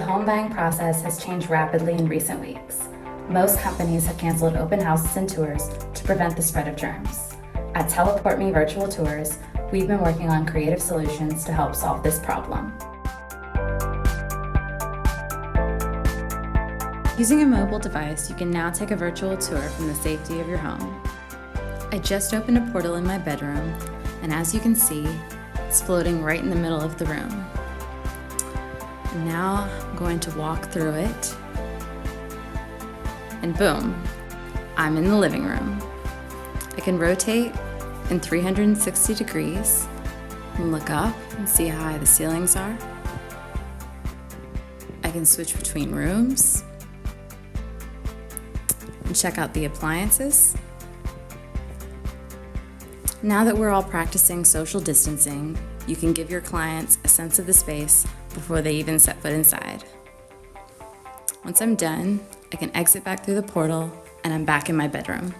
home buying process has changed rapidly in recent weeks. Most companies have canceled open houses and tours to prevent the spread of germs. At TeliportMe Virtual Tours, we've been working on creative solutions to help solve this problem. Using a mobile device, you can now take a virtual tour from the safety of your home. I just opened a portal in my bedroom, and as you can see, it's floating right in the middle of the room. Now I'm going to walk through it, and boom, I'm in the living room. I can rotate in 360 degrees and look up and see how high the ceilings are. I can switch between rooms and check out the appliances. Now that we're all practicing social distancing, you can give your clients a sense of the space before they even set foot inside. Once I'm done, I can exit back through the portal and I'm back in my bedroom.